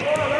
Whoa.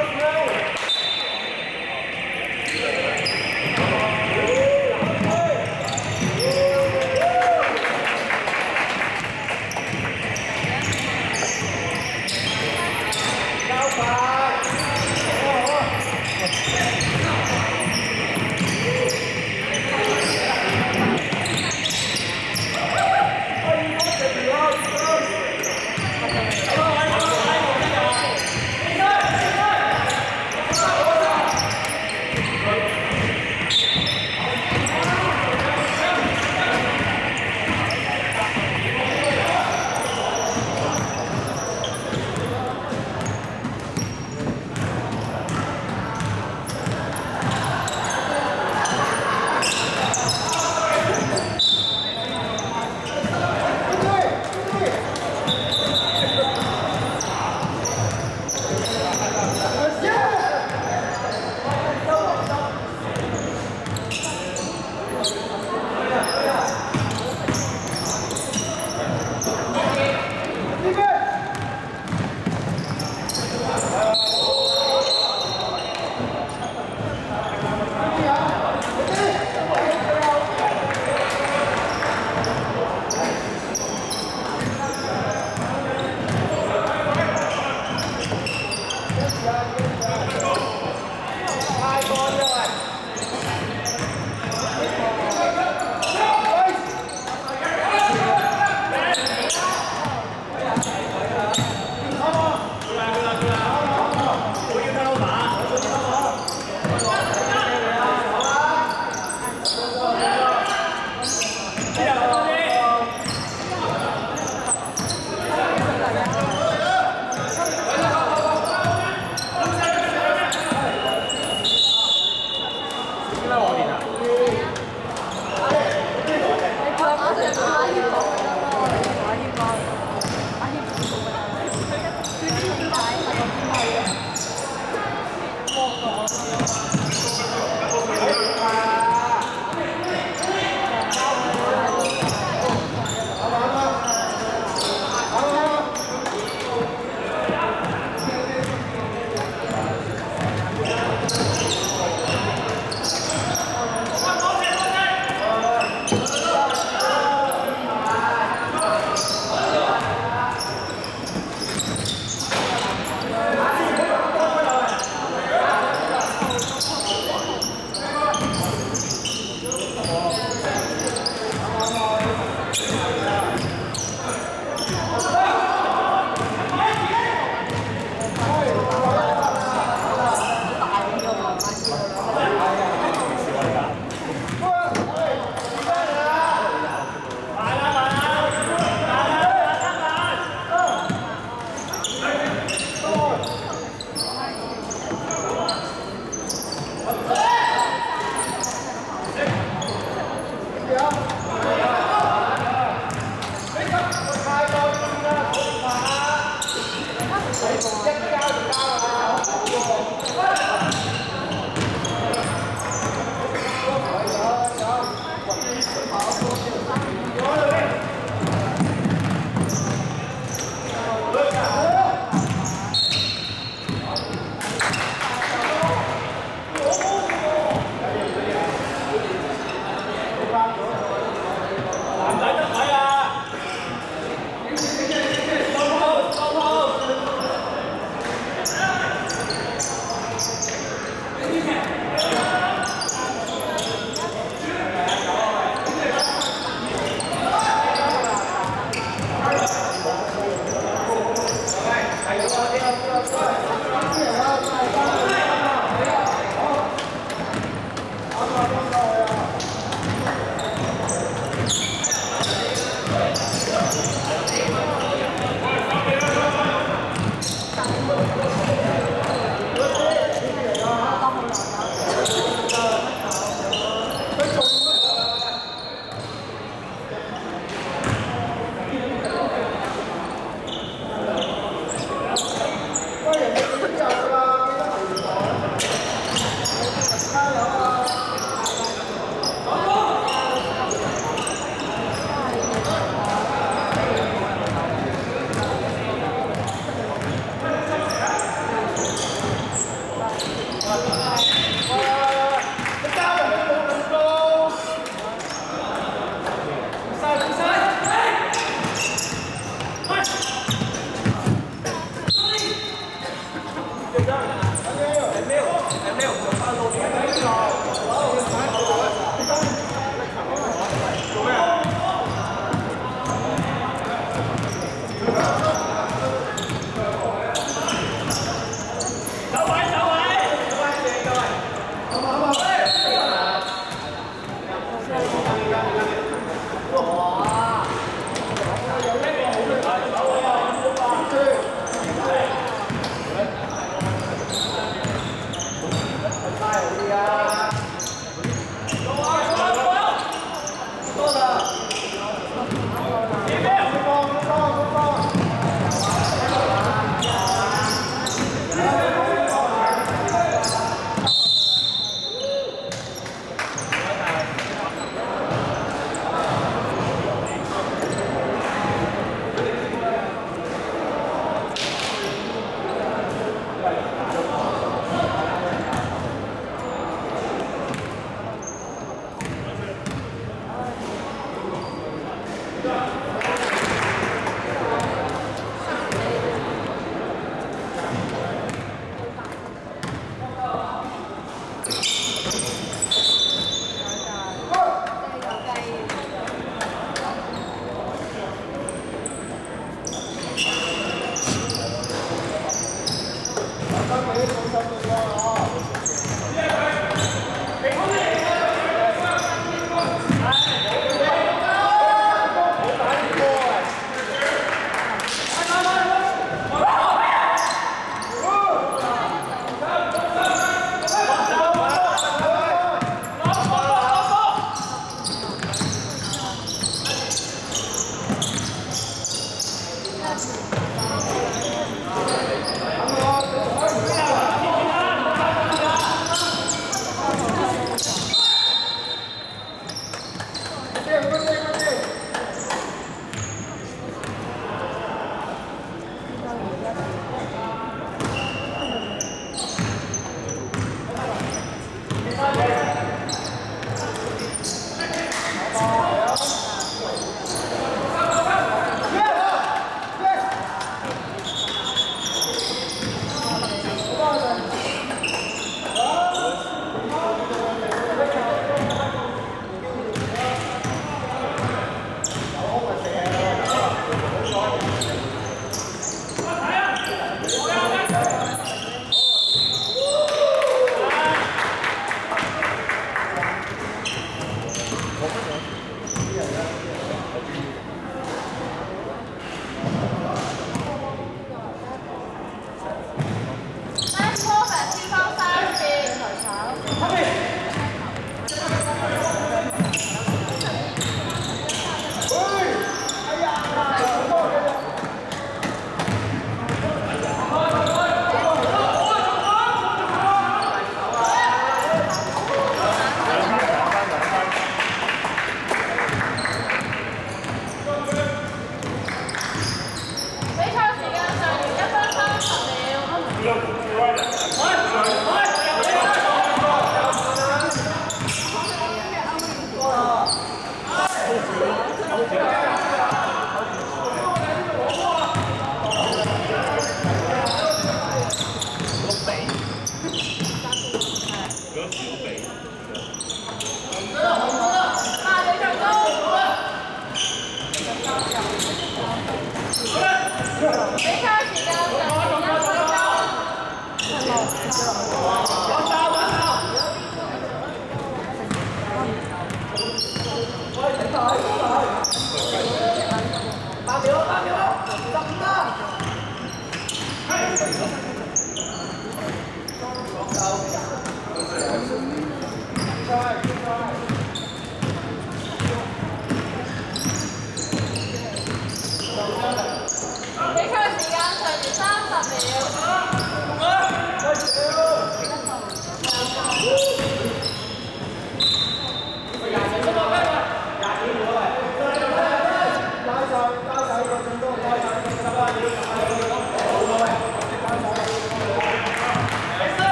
没看时间，剩三十秒。